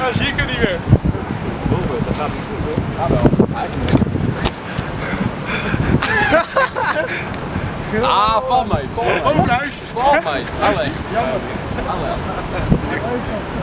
Ja, zie ik hem niet meer. Robert, dat gaat niet goed hoor. Ga wel, Ah, val mee, val mee. Oh, thuis. Val mee. Allee. Jammer. Allee.